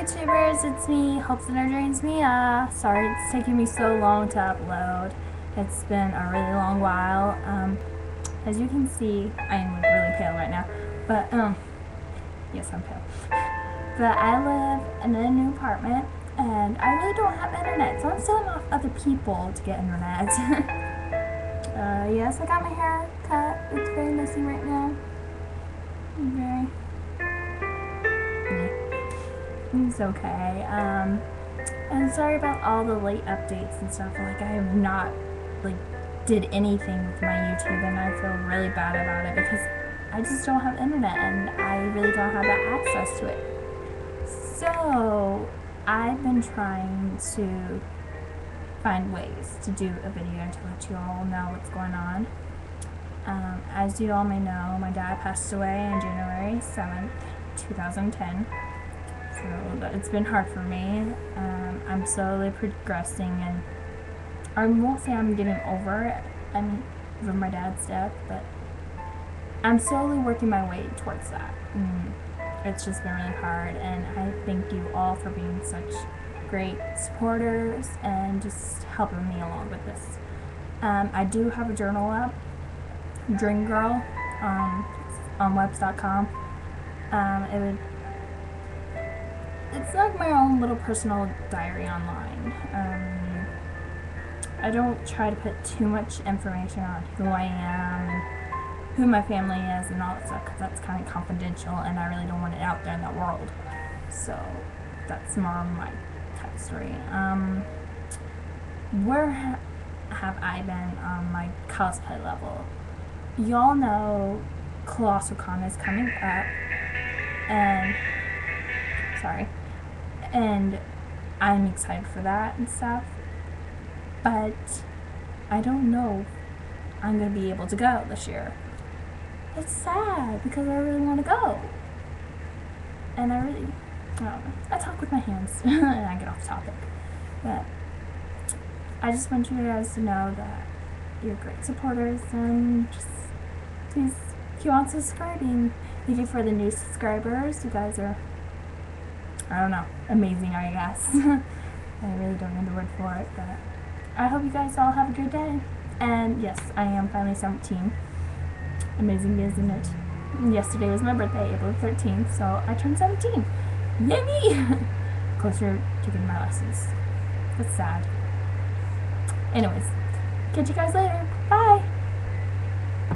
YouTubers, it's me, Hopes and Our Dreams Mia. Sorry it's taking me so long to upload. It's been a really long while. Um, as you can see, I am really pale right now. But, um, yes, I'm pale. But I live in a new apartment, and I really don't have internet, so I'm stealing off other people to get internet. uh, yes, I got my hair cut. It's very messy right now. It's okay. Um, and sorry about all the late updates and stuff. Like, I have not, like, did anything with my YouTube, and I feel really bad about it because I just don't have internet, and I really don't have that access to it. So, I've been trying to find ways to do a video to let you all know what's going on. Um, as you all may know, my dad passed away on January 7th, 2010 so it's been hard for me. Um, I'm slowly progressing, and I won't say I'm getting over it. I mean, from my dad's death, but I'm slowly working my way towards that. Mm, it's just been really hard, and I thank you all for being such great supporters and just helping me along with this. Um, I do have a journal up, Dream Girl, um, on webs.com. Um, it would it's like my own little personal diary online. Um, I don't try to put too much information on who I am who my family is and all that stuff because that's kind of confidential and I really don't want it out there in the world. So that's more my type story. Um, where ha have I been on my cosplay level? Y'all know Colossal Con is coming up and sorry and I'm excited for that and stuff. But I don't know if I'm gonna be able to go this year. It's sad because I really want to go, and I really, I don't know. I talk with my hands and I get off topic, but I just want you guys to know that you're great supporters and just please keep on subscribing. Thank you for the new subscribers. You guys are I don't know, amazing, I guess. I really don't know the word for it, but I hope you guys all have a good day. And yes, I am finally 17. Amazing, isn't it? Yesterday was my birthday, April 13th, so I turned 17. Yay me! Closer to getting my lessons. That's sad. Anyways, catch you guys later. Bye!